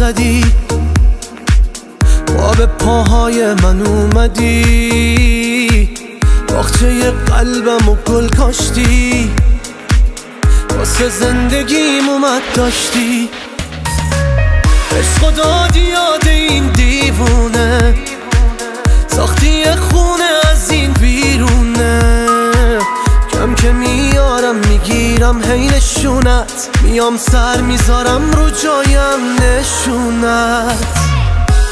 زدی؟ با به پاهای من اومدی؟ باخچه قلبم و گل کاشتی؟ واسه زندگیم اومد داشتی؟ عشق دادی یاد این دیوونه ساختی می‌گیرم هی نشونت میام سر می‌ذارم رو جایم نشونت.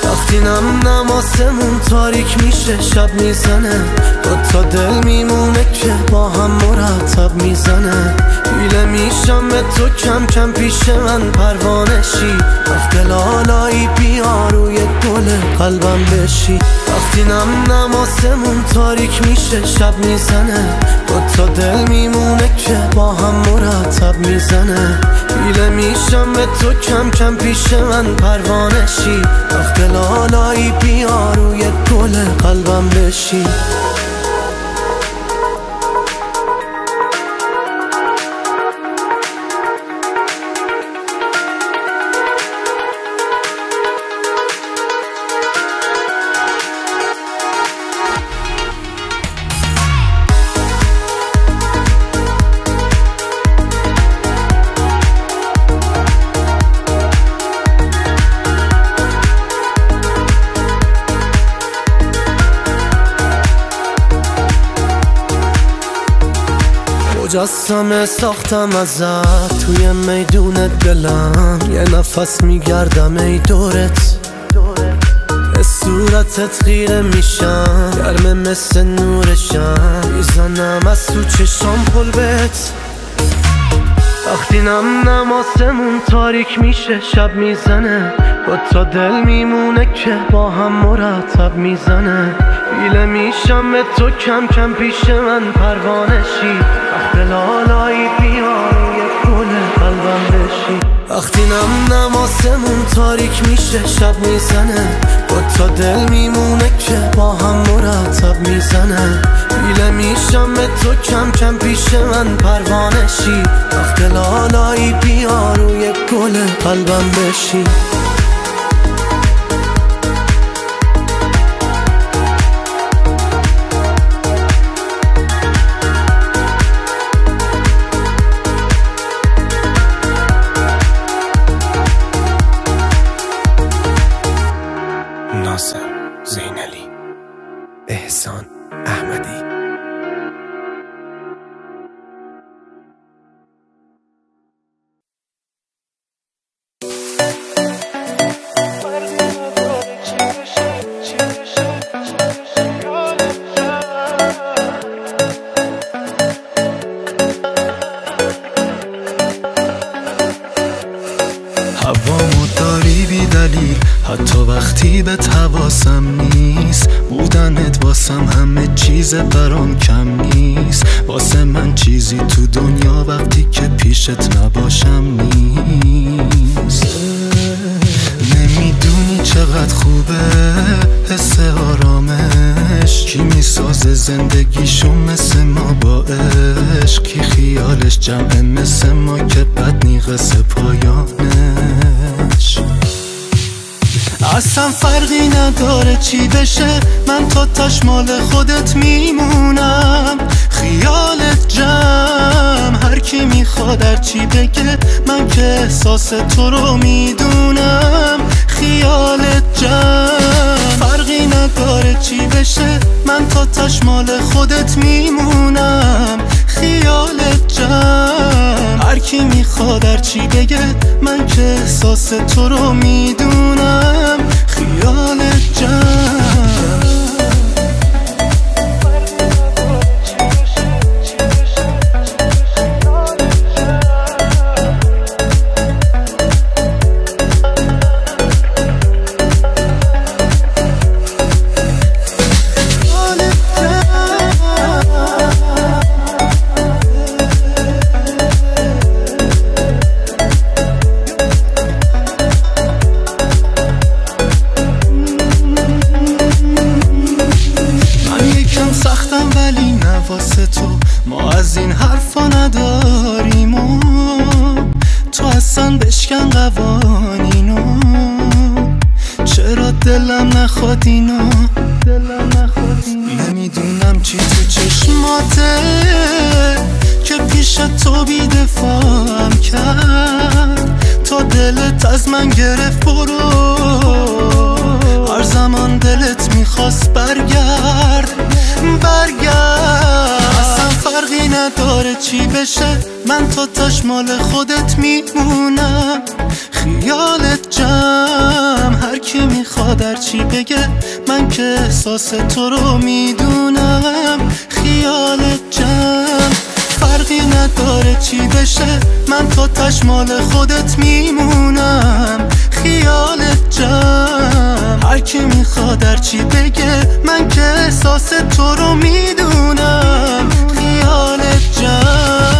وقتی نم نماسمون تاریک میشه شب می‌زنه. دو تا دل میمونه که با هم مرتب می‌زنه. بیله میشم به تو کم کم پیش من پروانشی وقت لالایی بیا روی گل قلبم بشی. وقتی نم نماسمون تاریک میشه شب می‌زنه. دو تا دل میمونه که با هم مرتب می‌زنه. بیله میشم به تو کم کم پیش من پروانشی. وقت لالایی بیا روی گل قلبم بشی. مجسمه ساختم ازت. توی میدون دلم یه نفس میگردم. ای دورت. صورتت خیره میشم. گرمه مثل نورشم. می‌زنم از تو چشام قلبت وقتی نم نماسمون تاریک میشه. شب می‌زنه. با تا دل میمونه که با هم مرتب می‌زنه. بیله میشم به تو کم کم پیش من پروانشی وقت لالایی بیا روی گل قلبم بشی. وقتی نم نماسمون تاریک میشه شب می‌زنه. با تا دل میمونه که با هم مرتب می‌زنه. بیله میشم به تو کم کم پیش من پروانشی وقت لالایی بیا روی گل قلبم بشی. دنیا وقتی که پیشت نباشم نیست. نمی‌دونی چقدر خوبه حس آرامش. کی می‌سازه زندگیشو مثل ما با عشق. کی خیالش جمعه مثل ما که بد نیقص پایانش. اصلا فرقی نداره چی بشه. من تا تاش مال خودت میمونم. خیالت جمع هر کی می‌خواد هر چی بگه من که احساس تو رو می‌دونم. خیالت جمع فرقی نداره چی بشه من تا مال خودت میمونم. خیالت جمع هر کی می‌خواد هر چی بگه من که احساس تو رو می‌دونم. خیالت جمع من گرفت برو. هر زمان دلت می‌خواست برگرد. برگرد. اصلا فرقی نداره چی بشه. من تا تاش مال خودت میمونم. خیالت جمع. هر کی می‌خواد در چی بگه من که احساس تو رو می‌دونم. خیالت نداره چی بشه؟ من تا تش مال خودت میمونم. خیالت جمع هر کی می‌خواد در چی بگه من که احساس تو رو می‌دونم. خیالت جمع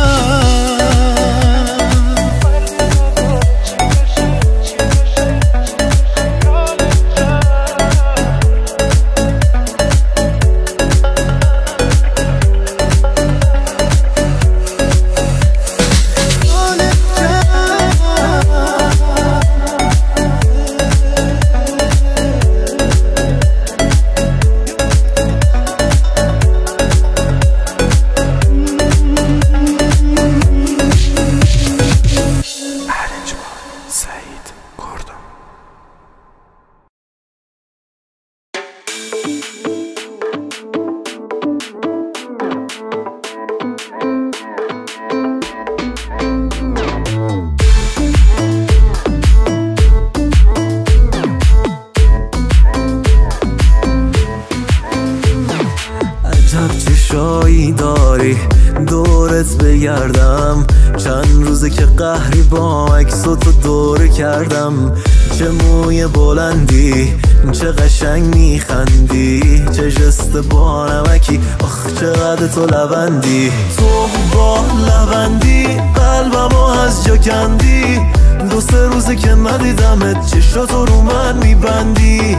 چشاتو رو من میبندی.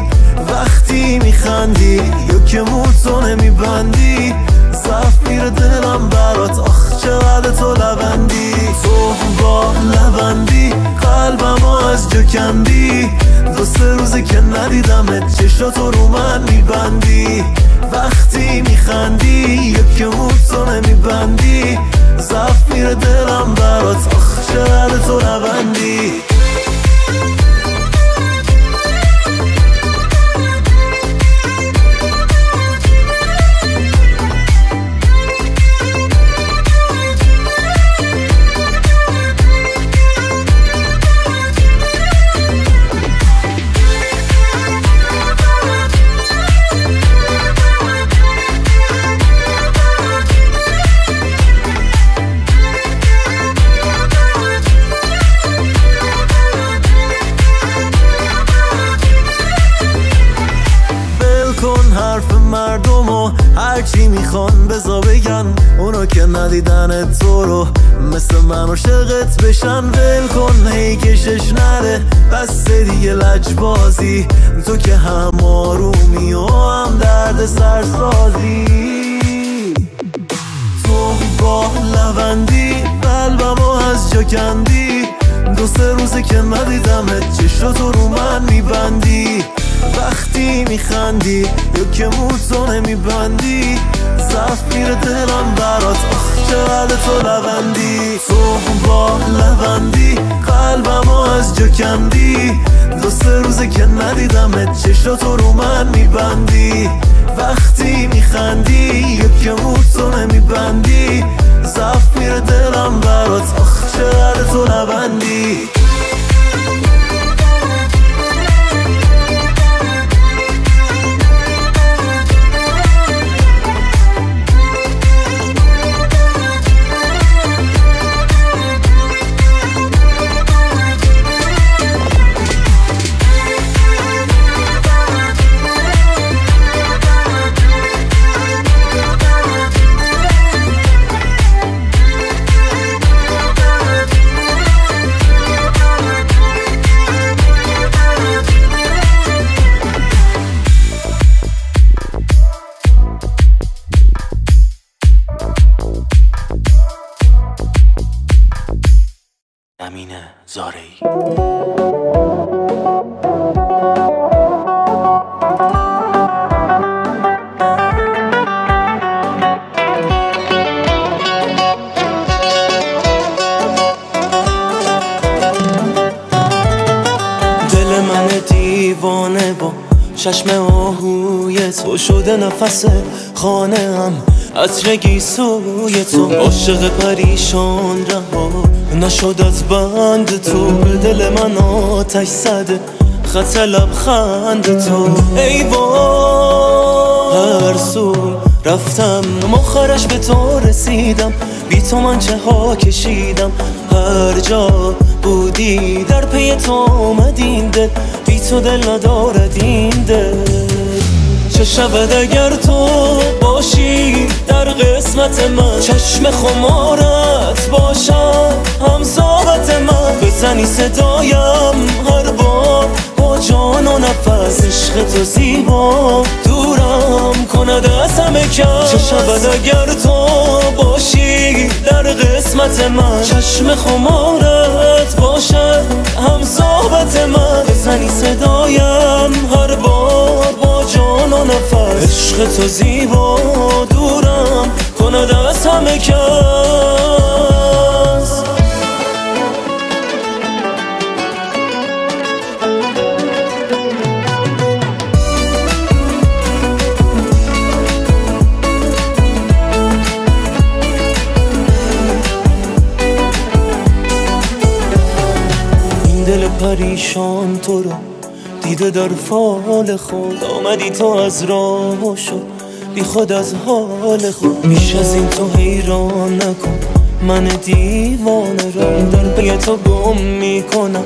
وقتی میخندی یا که موتو نمیبندی زف میره دلم برات آخ چقدر تو لبندی. تو با لبندی قلبمو از جا کندی. دو سه روزه که ندیدمت چشاتو رو من میبندی. وقتی میخندی یا که موتو نمیبندی زف میره دلم برات آخ چقدر تو لبندی. ندیدن تو رو. مثل من عاشقت بشن ول کن هی کشش نره. بس دیگه لجبازی. تو که هم آرومی و هم درد سرسازی تو با لبندی قلبمو از جا کندی. دو سه روزه که ندیدمت چشاتو رو من میبندی. وقتی میخندی یا که موتو نمیبندی. زف میره دلم برات. آخ چقدر تو لبندی. تو با لبندی. قلبمو از جا کندی. دو سه روزه که ندیدمت چشاتو رو من میبندی. وقتی میخندی یا که موتو نمیبندی. زف میره دلم برات. آخ چقدر تو لبندی. دل من دیوانه با چشم آهوی تو. شده نفس خانه هم از رگی سوی تو. عاشق پریشان رها نشد از بند تو به دل من آتش زده. خط لبخند تو. ای هر سو رفتم مخرش به تو رسیدم. بی تو من چه ها کشیدم؟ هر جا بودی در پی تو آمدین دل. بی تو دل ندارد این دل. چه شود اگر تو باشی در قسمت من؟ چشم خمارت باشم هم من. بزنی صدایم هر بار. با جان و نفس عشق تو زیبا. دورم کند از همه کس چه شود اگر تو باشی در قسمت من؟ چشم خمارت باشد هم صحبت من. بزنی صدایم نفس. عشق تو زیبا دورم کند از همه کس. پریشان تو رو دیده در فال خود. آمدی تو از راه شد. بی خود از حال خود. بیش از این تو حیران نکن. من دیوانه را در پی تو گم می‌کنم.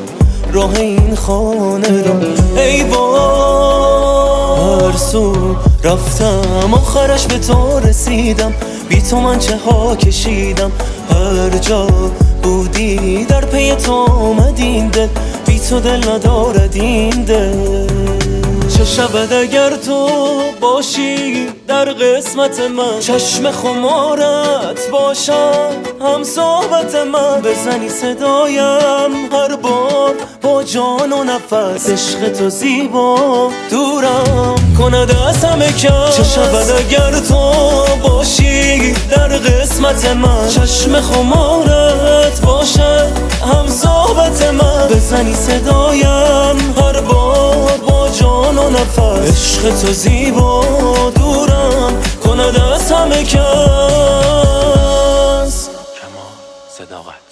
راه این خانه را. ای هر سو رفتم. آخرش به تو رسیدم. بی تو من چه ها کشیدم. هر جا بودی در پی تو آمدین دل. تو دل ندارد این دل چه شود اگر تو باشی در قسمت من؟ چشم خمارت باشم هم صحبت من. بزنی صدایم هر بار با جان و نفس. عشق تو زیبا دورم. کند از همه کس چه شود اگر تو باشی در قسمت من. چشم خمارت باشد هم صحبت من. بزنی صدایم هر بار با جان و نفس. عشق تو زیبا دورم کند از همه کس کما صداقت.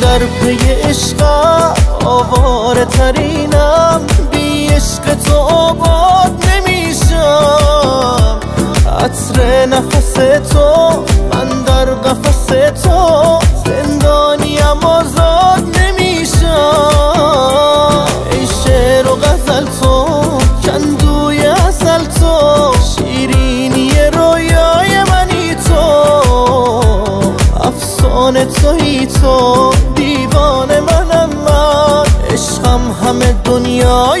در پی عشق آواره ترینم. بی عشق تو آباد نمیشم. عطر نفس تو من در قفس تو. زندانیم آزاد نمیشم. ای شعر و غزل تو کندوی تو همه دنیای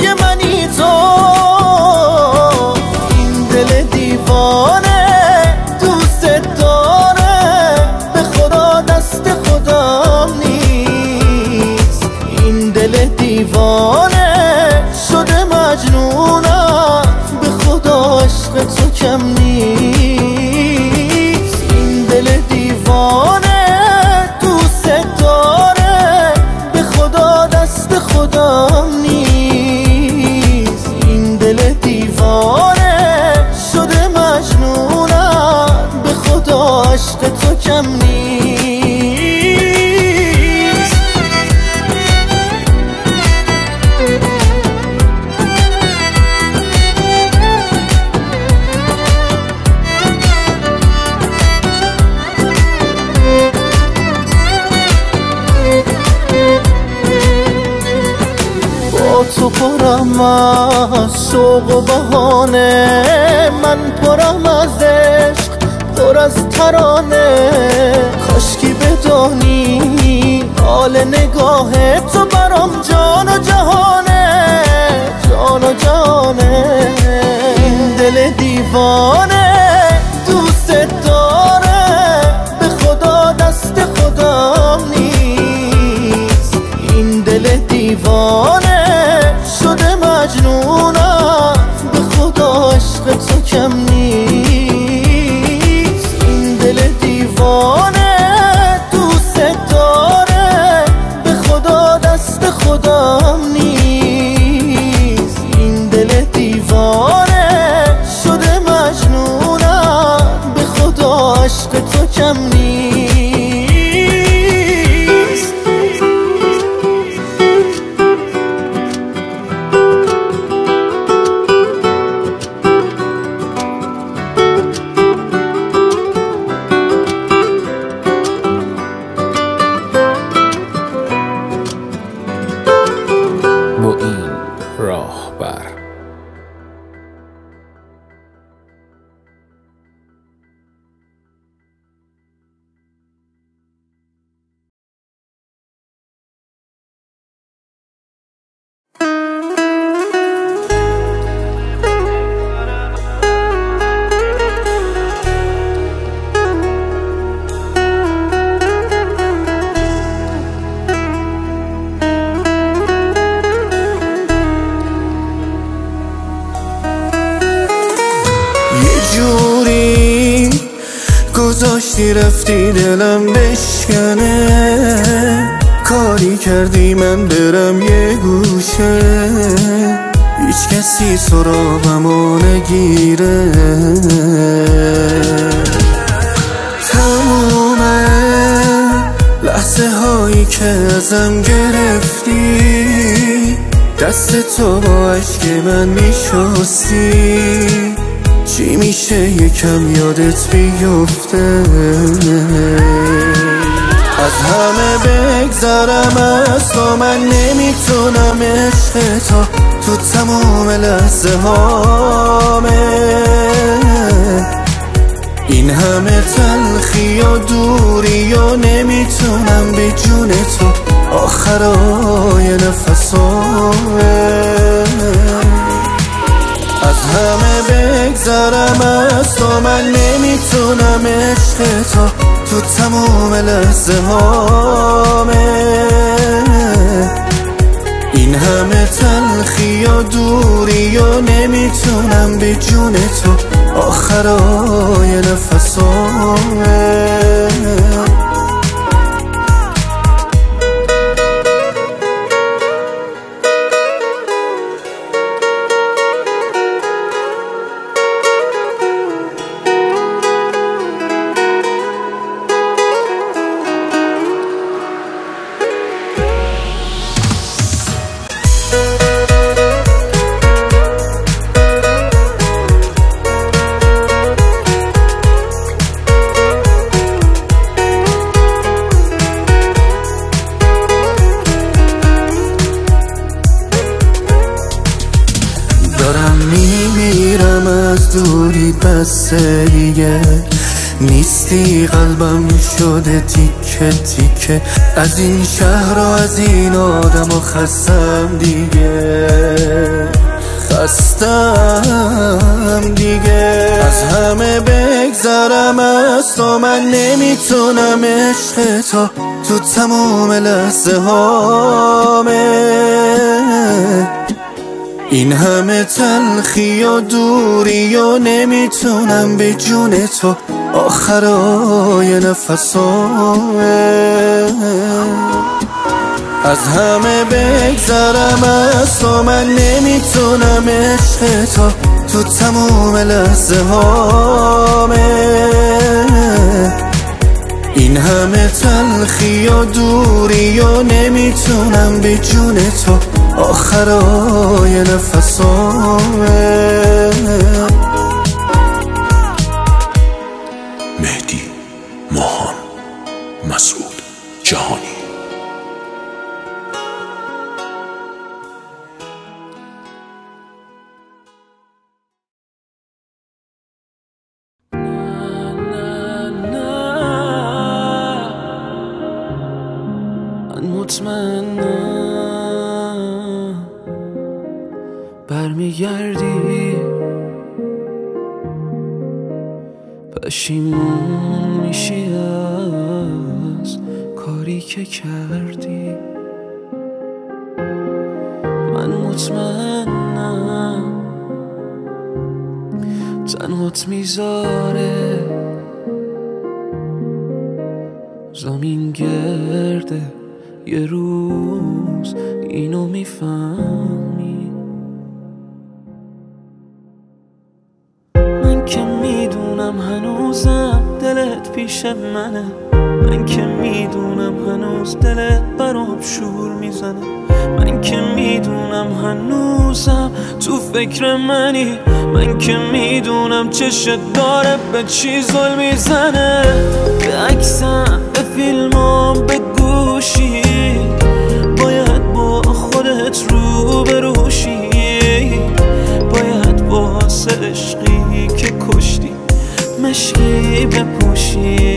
بهانه من پرم از عشق پر از ترانه. کاشکی بدانی حال نگاه تو برام جان و جهانه جان و جهانه. این دل دیوانه. دلم بشکنه. کاری کردی من برم یه گوشه. هیچ کسی سراغمو نگیره. تموم لحظه هایی که ازم گرفتی دست تو با عشق من میشستی. چی میشه یکم یادت بیفته؟ از همه بگذرم از تو من نمی‌تونم عشق تو تو تمام لحظه هامه. این همه تلخی و دوری و نمی‌تونم به جون تو آخرای نفسامه. از همه بگذرم از تو من نمی‌تونم عشق تو تو تمام لحظه هامه. این همه تلخی و دوری و نمی‌تونم به جون تو آخرای نفسامه. تیکه از این شهر و از این آدم و خستم دیگه. خستم دیگه. از همه بگذرم از تو من نمی‌تونم عشق تو تو تمام لحظه هامه این همه تلخی و دوری و نمی‌تونم به جون تو آخرای نفسامه. از همه بگذرم از تو من نمی‌تونم عشق تو تو تمام لحظه هامه. این همه تلخی و دوری و نمی‌تونم به جون تو آخرای نفسامه. مهدی ماهان مسعود جهانی برمیگردی. پشیمون میشی از کاری که کردی. مطمئنم تنهات می‌ذاره. زمین گرده. یه روز اینو می‌فهمی منه. من که می‌دونم هنوز دلت برام شور می‌زنه. من که می‌دونم هنوزم تو فکر منی. من که می‌دونم چشت داره به چی ظلم می‌زنه. به عکسم به فیلمام به گوشی. باید با خودت رو بروشی باید واسه عشقی که کشتی مشکی بپوشی.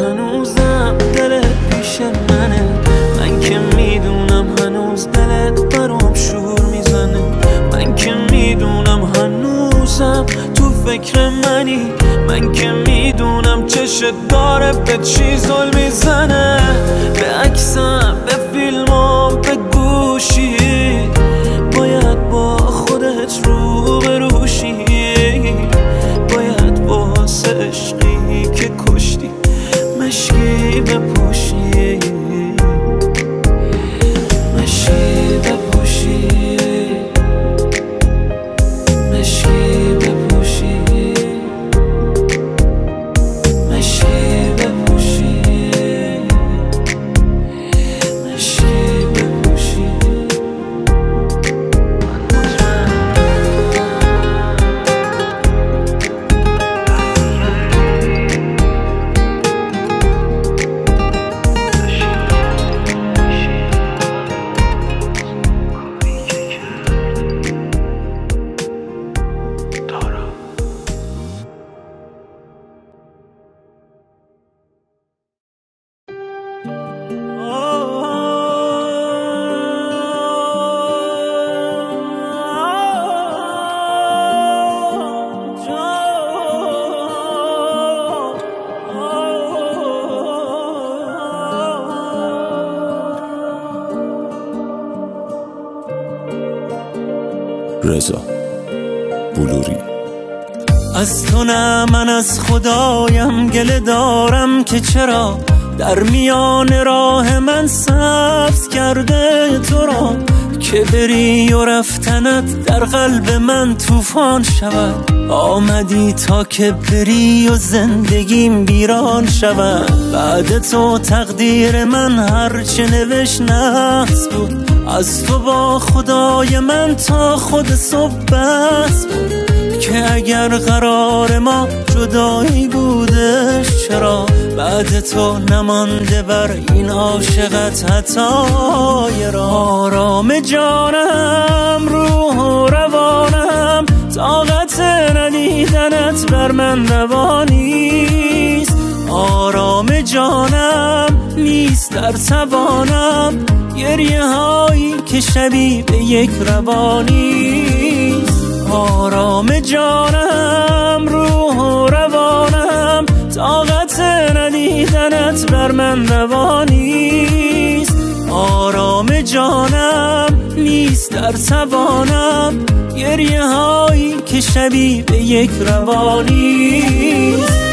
هنوزم دلت پیش منه. من که می‌دونم هنوز دلت برام شور می‌زنه. من که می‌دونم هنوزم تو فکر منی. من که می‌دونم چشت داره به چی ظلم می‌زنه. به عکسم به فیلمام به گوشی. باید با خودت رو بروشی باید واسه عشقی بپوشی رضا بلوری. از تو نه من از خدایم گله دارم که چرا در میان راه من سبز کرده تو را که بری و رفتنت در قلب من طوفان شود. آمدی تا که بری و زندگیم بیران شود. بعد تو تقدیر من هرچه نوشت نحس بود. از تو با خدای من تا خود صبح بس که اگر قرار ما جدایی بودش چرا بعد تو نمانده بر این عاشقت حتی را؟ آرام جانم روح و روانم طاقت ندیدنت بر من روانیست آرام جانم نیست در توانم. گریه هایی که شبیه به یک روانیست آرام جانم روح و روانم طاقت ندیدنت بر من روانیست آرام جانم نیست در توانم. گریه هایی که شبیه به یک روانیست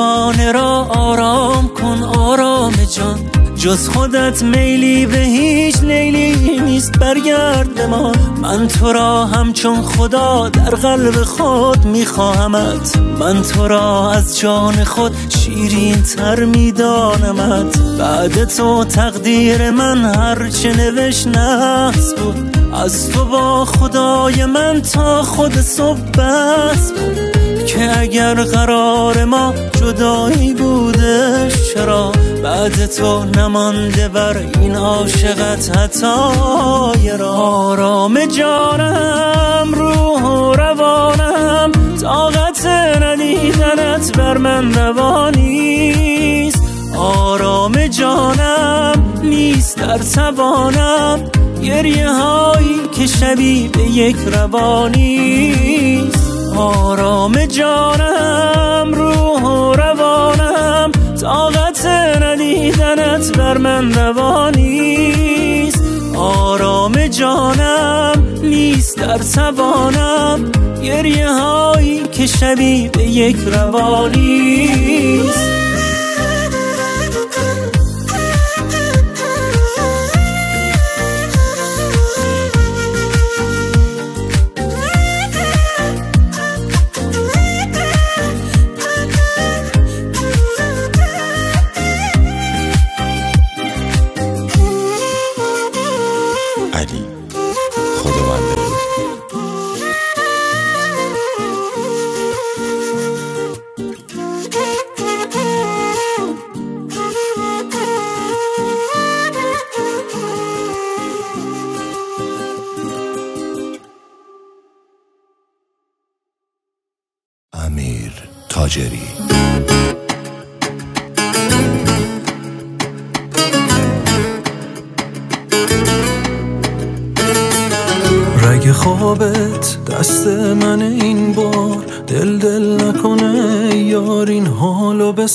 دیوانه را آرام کن آرام جان. جز خودت میلی به هیچ لیلی نیست برگرد ما. من تو را همچون خدا در قلب خود میخواهمت. من تو را از جان خود شیرین تر میدانمت. بعد تو تقدیر من هرچه نوشت نحس بود. از تو با خدای من تا خود صبح بس بود. که اگر قرار ما جدایی بودش چرا بعد تو نمانده بر این عاشقت حتی را آرام جانم روح و روانم طاقت ندیدنت بر من روانیست آرام جانم نیست در توانم گریه هایی که شبیه به یک روانیست آرام جانم روح و روانم طاقت ندیدنت بر من روانیست آرام جانم نیست در توانم گریه هایی که شبیه به یک روانیست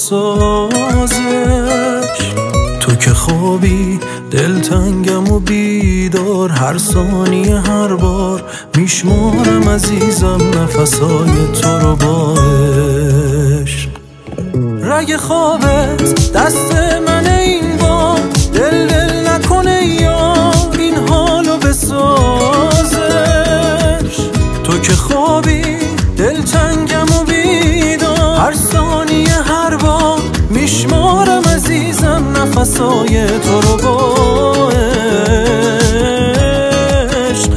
بسازش تو که خوابی دل تنگم و بیدار هر ثانیه هر بار میشمارم عزیزم نفسای تو رو با عشق رگ خوابت نفسای تو رو با عشق.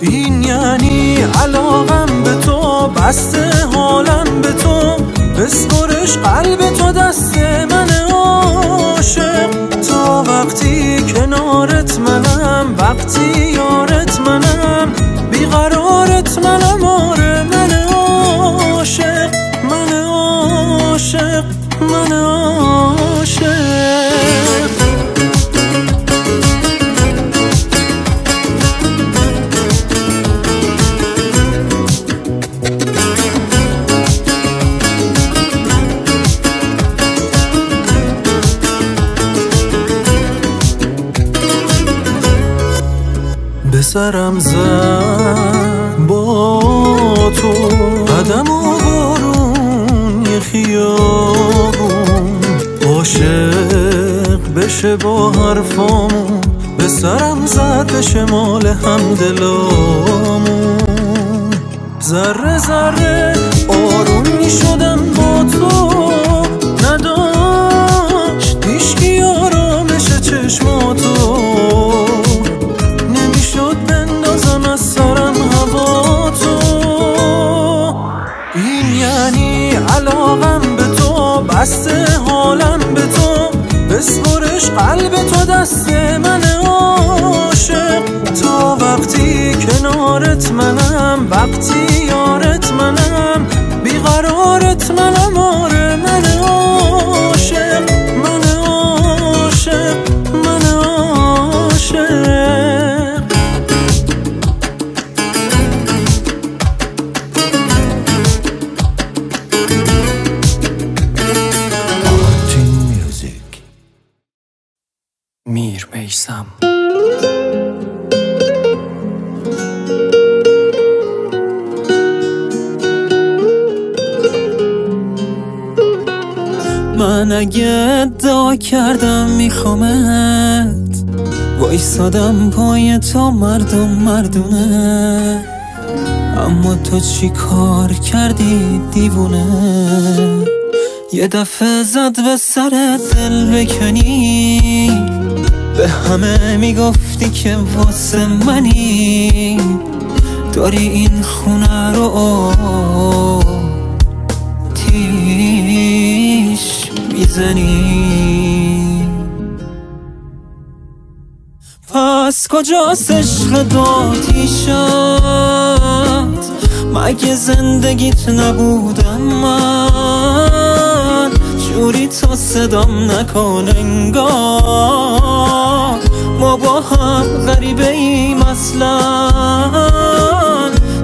این یعنی علاقم به تو بسته حالم به تو بسپرش قلب تو دست من عاشق تا وقتی کنارت منم وقتی با حرفامون به سرم زد به شمال هم دلامون ذره ذره آروم تو چی کار کردی دیوونه؟ یه دفعه زد به سر دل بکنی. به همه می‌گفتی که واسه منی. داری این خونه رو تیش می‌زنی. پس کجاست عشق داتیشت مگه زندگیت نبودم من جوری تو صدام نکن انگار ما با هم غریبه ایم اصلا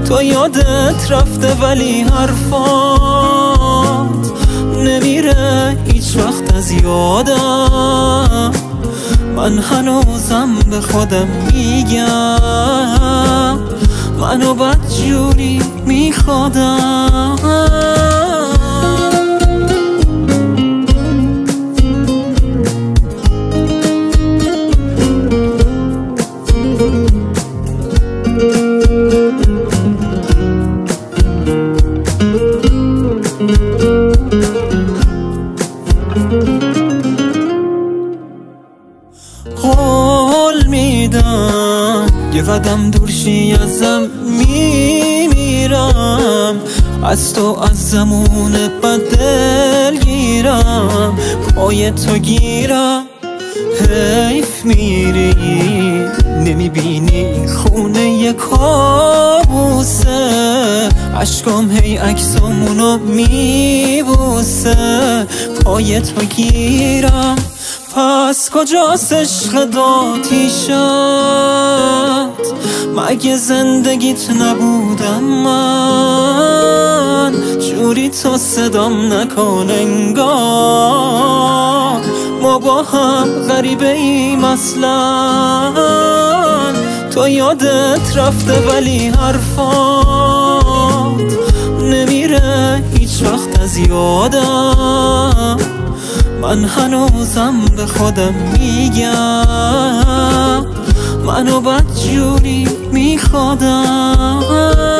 تو یادت رفته ولی حرفات نمیره هیچ وقت از یادم من هنوزم به خودم میگم منو بد جوری میخوادم. قول میدم. یه قدم دورشی ازم میمیرم. از تو از زمون بدل گیرم. پای تو گیرم. حیف میری. نمی‌بینی خونه یه کابوسه. عشقام هی عکسامونو میبوسه. پای تو گیرم. پس کجاست عشق داتیشت؟ مگه زندگیت نبودم من؟ جوری تو صدام نکن انگار. ما با هم غریبه ایم اصلا. تو یادت رفته ولی حرفات نمیره. هیچ وقت از یادم. من هنوزم به خودم میگم. منو بد جوری میخوادم.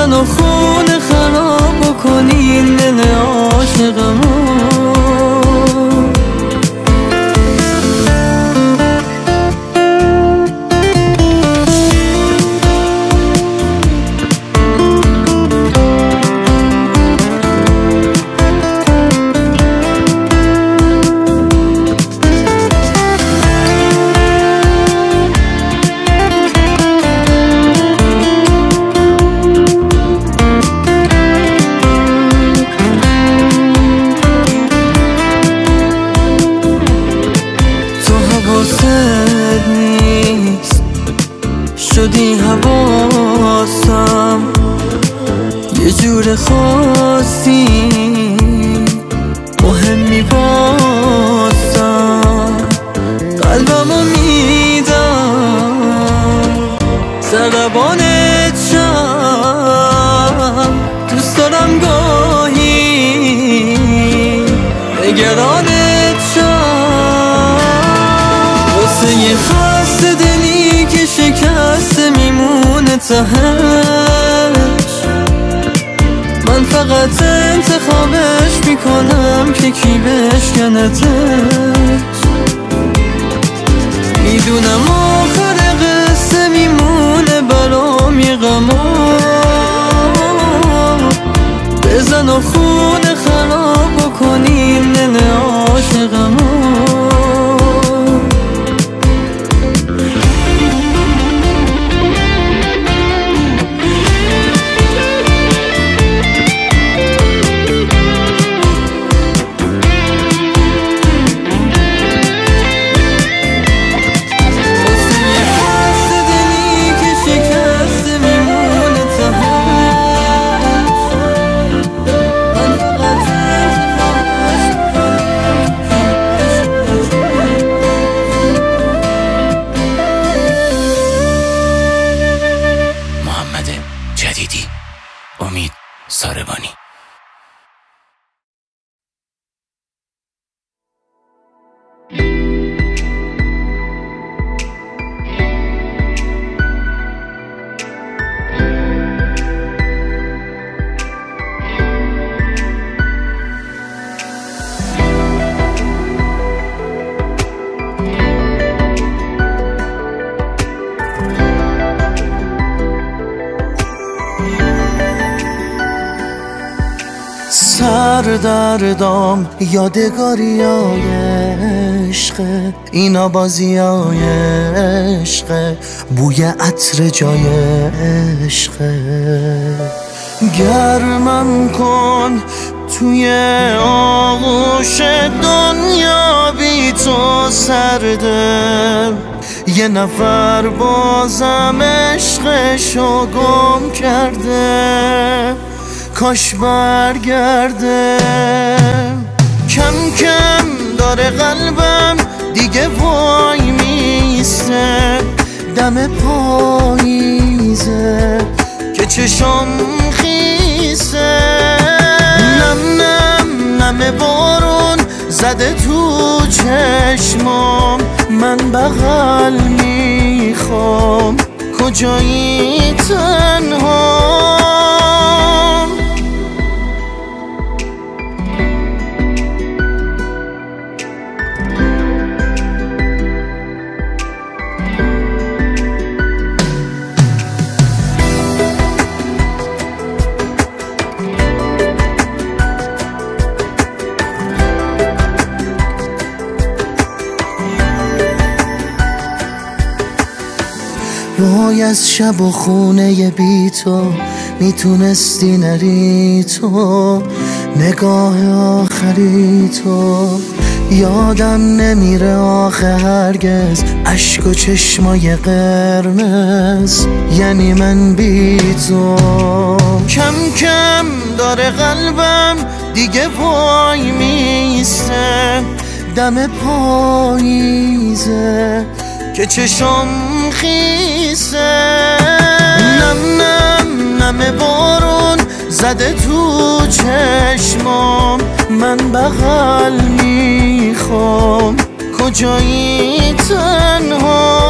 بزن و خونه خراب بکنی این دل عاشقمو من فقط انتخابش می‌کنم که کی بشکنتش می‌دونم آخر قصه میمونه برام یه غما بزن و خونه خراب بکنیم دل عاشقمو سردردام یادگاری های عشق. اینا بازی های عشق. بوی عطر جای عشق. گرمم کن توی آغوش دنیا بی تو سرده یه نفر بازم عشقشو گم کرده. کاش برگرده. کم کم داره قلبم دیگه وای میسته. دم پاییزه که چشم خیسه نم نم نم بارون زده تو چشمام. من بغل می‌خوام. کجایی تنها وای از شب و خونه بی تو می‌تونستی نری تو. نگاه آخری تو. یادم نمیره آخه هرگز اشک و چشمای قرمز. یعنی من بی تو. کم کم داره قلبم دیگه وای میسته دم پاییزه که چشم خیسه نم نم نم بارون زده تو چشمام. من بغل می‌خوام. کجایی تنها؟